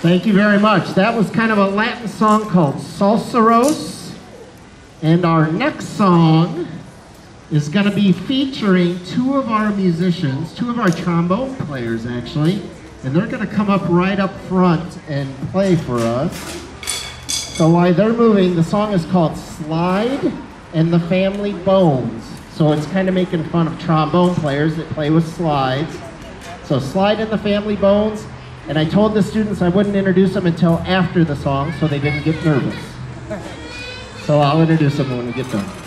Thank you very much. That was kind of a Latin song called Salsaros. And our next song is going to be featuring two of our musicians, two of our trombone players actually. And they're going to come up right up front and play for us. So while they're moving, the song is called Slide and the Family Bones. So it's kind of making fun of trombone players that play with slides. So Slide and the Family Bones. And I told the students I wouldn't introduce them until after the song so they didn't get nervous. So I'll introduce them when we get done.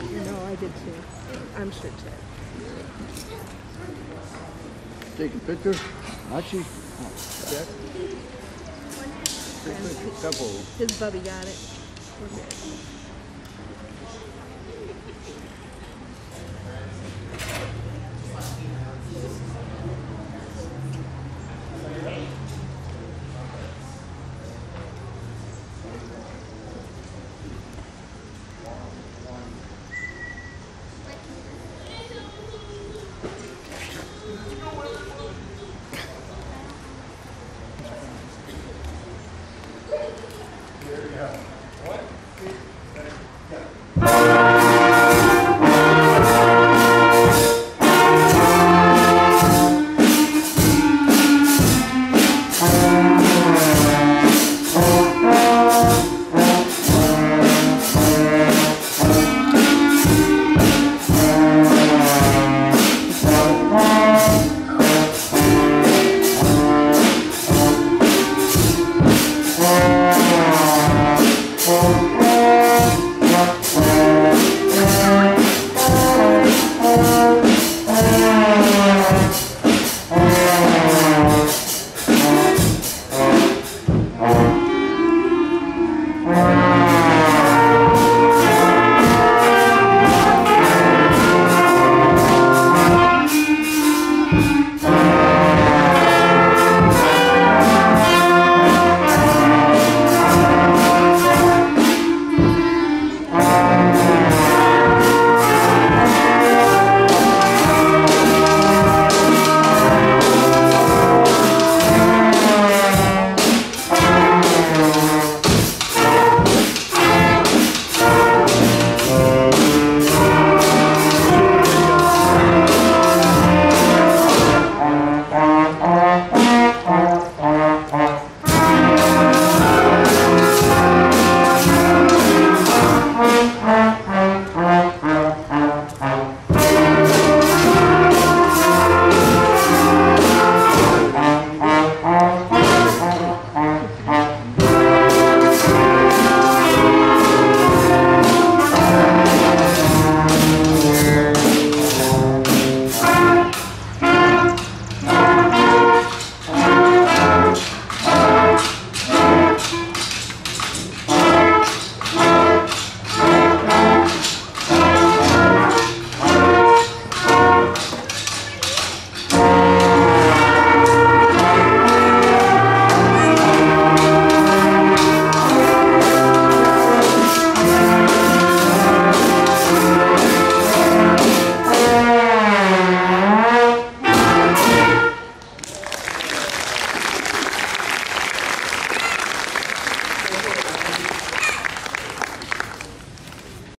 No, I did too. I'm sure too. Take a picture. Actually, oh, check. Take a couple. His Bubby got it. We're good. Yeah.